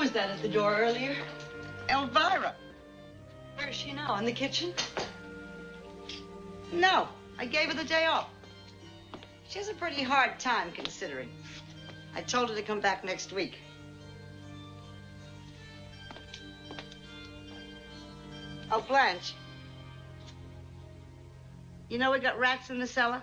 Who was that at the door earlier? Elvira. Where is she now? In the kitchen? No, I gave her the day off. She has a pretty hard time considering. I told her to come back next week. Oh, Blanche. You know we got rats in the cellar?